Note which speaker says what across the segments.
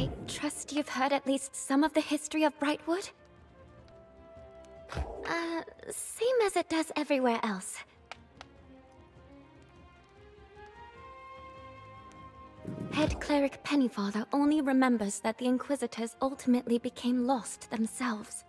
Speaker 1: I trust you've heard at least some of the history of Brightwood? Uh, same as it does everywhere else. Head Cleric Pennyfather only remembers that the Inquisitors ultimately became lost themselves.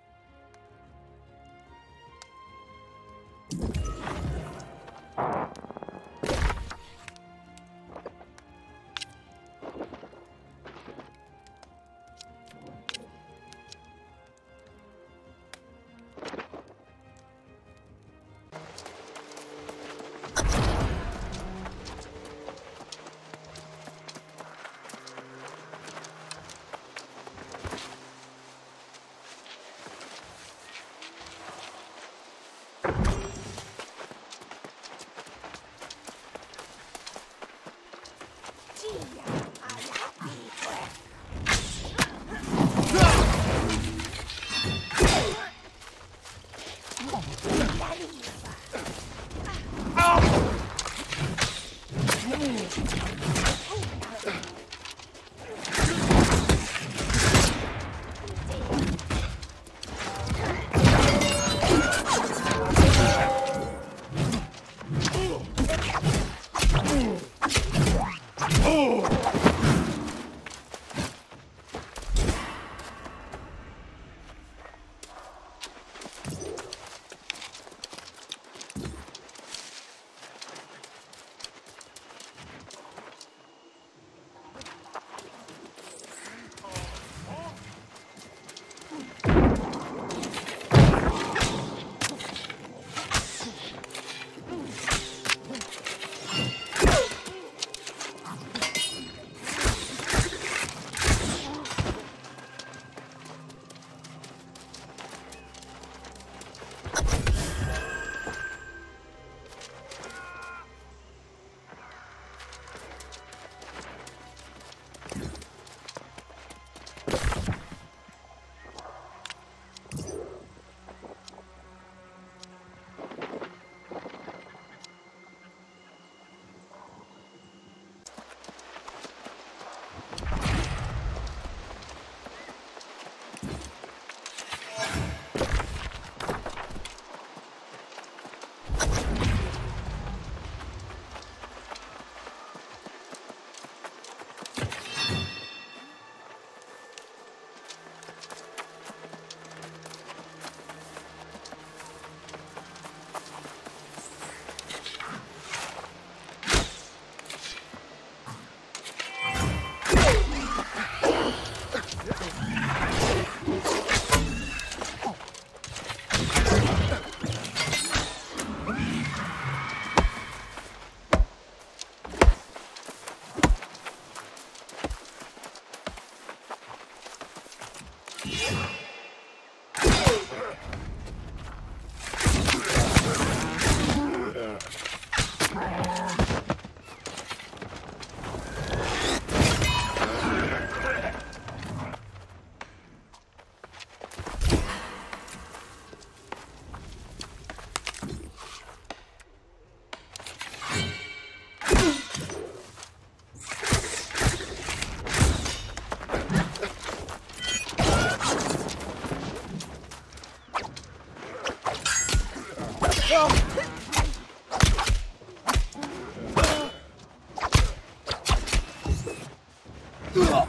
Speaker 2: 对吧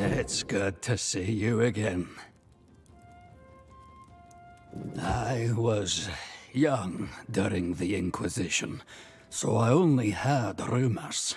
Speaker 2: It's good to see you again. I was young during the Inquisition, so I only heard rumors.